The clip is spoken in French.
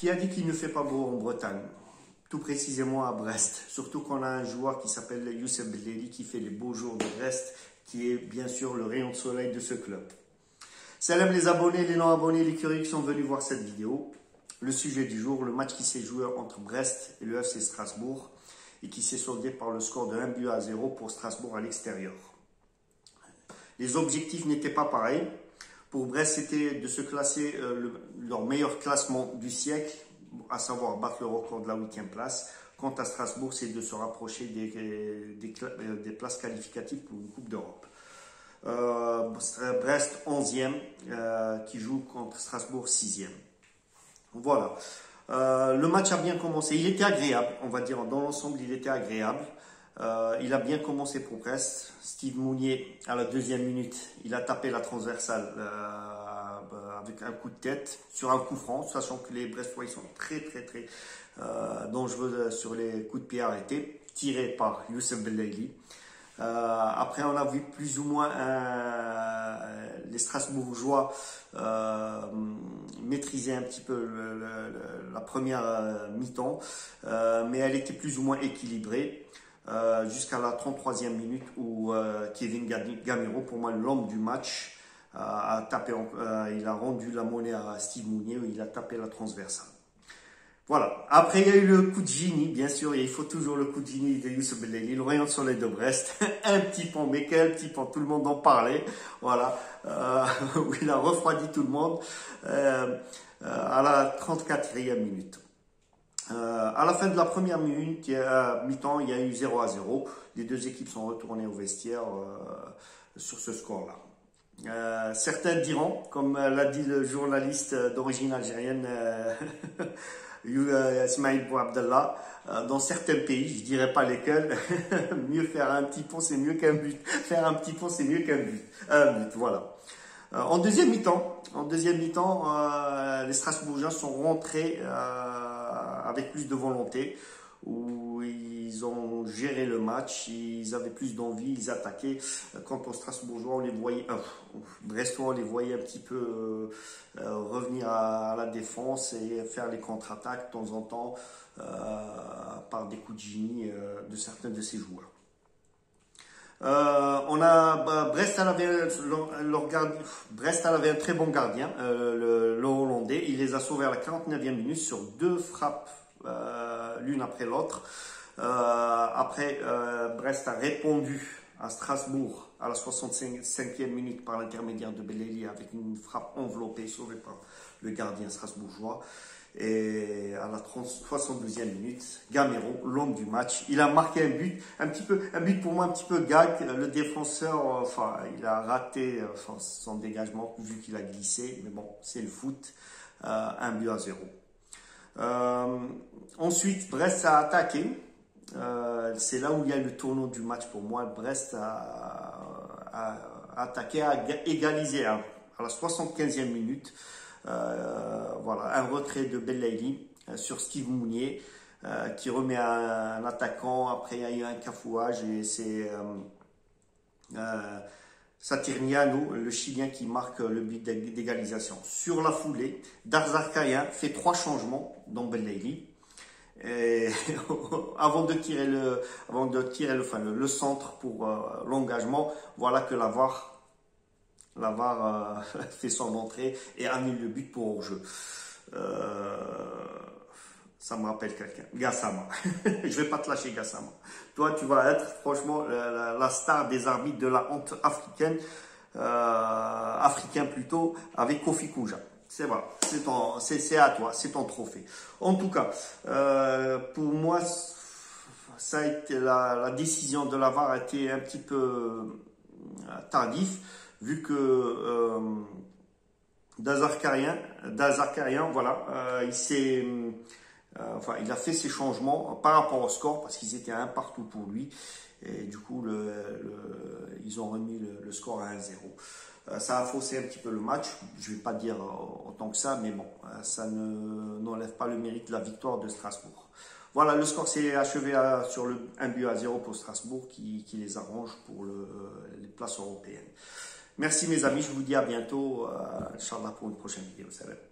Qui a dit qu'il ne fait pas beau en Bretagne? Tout précisément à Brest. Surtout qu'on a un joueur qui s'appelle Youssef Beleli qui fait les beaux jours de Brest, qui est bien sûr le rayon de soleil de ce club. Salam les abonnés, les non-abonnés, les curieux qui sont venus voir cette vidéo. Le sujet du jour, le match qui s'est joué entre Brest et le FC Strasbourg et qui s'est soldé par le score de 1 but à 0 pour Strasbourg à l'extérieur. Les objectifs n'étaient pas pareils. Pour Brest, c'était de se classer euh, leur meilleur classement du siècle, à savoir battre le record de la huitième place. Quant à Strasbourg, c'est de se rapprocher des, euh, places qualificatives pour une Coupe d'Europe. Euh, Brest 11e, qui joue contre Strasbourg 6e. Voilà. le match a bien commencé. Il était agréable, on va dire. Dans l'ensemble, il était agréable. Euh, il a bien commencé pour Brest. Steve Mounier, à la deuxième minute, il a tapé la transversale euh, avec un coup de tête sur un coup franc, sachant que les Brestois sont très très très euh, dangereux sur les coups de pied arrêtés, tirés par Youssef Belaili. après, on a vu plus ou moins les Strasbourgeois maîtriser un petit peu la première mi-temps, mais elle était plus ou moins équilibrée. Euh, jusqu'à la 33e minute où euh, Kevin Gamero, pour moi l'homme du match, euh, a tapé, il a rendu la monnaie à Steve Mounier, il a tapé la transversale. Voilà. Après, il y a eu le coup de génie, bien sûr, il faut toujours le coup de génie de Youssef Belleli, le rayon de soleil de Brest. un petit pont, mais quel petit pont, tout le monde en parlait. Voilà. où il a refroidi tout le monde à la 34e minute. Euh, à la fin de la première minute, mi-temps, il y a eu 0 à 0. Les deux équipes sont retournées au vestiaire euh, sur ce score-là. Euh, certains diront, comme l'a dit le journaliste d'origine algérienne Ismail Bouabdallah, dans certains pays, je dirais pas lesquels, mieux faire un petit pont, c'est mieux qu'un but. Faire un petit pont, c'est mieux qu'un but. Un but, voilà. en deuxième mi-temps, en deuxième mi-temps, les Strasbourgeois sont rentrés avec plus de volonté, où ils ont géré le match, ils avaient plus d'envie, ils attaquaient. Quant aux Strasbourgeois, on les voyait, euh, on les voyait un petit peu euh, euh, revenir à, la défense et faire les contre-attaques de temps en temps euh, par des coups de génie de certains de ces joueurs. on a bah, Brest, avait, Brest elle avait un très bon gardien, le, Hollandais. Il les a sauvés à la 49e minute sur deux frappes euh, l'une après l'autre. Euh, après, euh, Brest a répondu à Strasbourg à la 65e minute par l'intermédiaire de Belleli avec une frappe enveloppée sauvée par le gardien strasbourgeois. Et à la 72e minute, Gamero, l'homme du match, il a marqué un but, un petit peu, un but pour moi un petit peu gag. Le défenseur, enfin, il a raté son dégagement vu qu'il a glissé, mais bon, c'est le foot. un but à zéro. Euh, ensuite, Brest a attaqué. Euh, c'est là où il y a le tournant du match pour moi. Brest a, attaqué, a égalisé à, la 75e minute. Euh, voilà, un retrait de Bellaili sur Steve Mounier qui remet un, attaquant. Après, il y a eu un cafouage et c'est Saturniano, le Chilien qui marque le but d'égalisation. Sur la foulée, Darzarkaya fait trois changements dans Belaïli. avant de tirer le, avant de tirer le, le, centre pour euh, l'engagement, voilà que la VAR, la VAR euh, fait son entrée et annule le but pour hors-jeu. Euh, ça me rappelle quelqu'un. Gassama. je vais pas te lâcher, Gassama. Toi, tu vas être, franchement, la, star des arbitres de la honte africaine, euh, africain plutôt, avec Kofi Kouja. C'est voilà, c'est à toi, c'est ton trophée. En tout cas, euh, pour moi, ça a été la, décision de la VAR a été un petit peu euh, tardif, vu que euh, Dazarkarian, voilà, euh, il s'est enfin, il a fait ses changements par rapport au score parce qu'ils étaient un partout pour lui. Et du coup, ils ont remis le, score à 1-0. Euh, ça a faussé un petit peu le match. Je ne vais pas dire autant que ça, mais bon, euh, ça n'enlève pas le mérite de la victoire de Strasbourg. Voilà, le score s'est achevé sur le 1 but à 0 pour Strasbourg qui, les arrange pour le, les places européennes. Merci mes amis, je vous dis à bientôt, Inch'Allah pour une prochaine vidéo. Salut.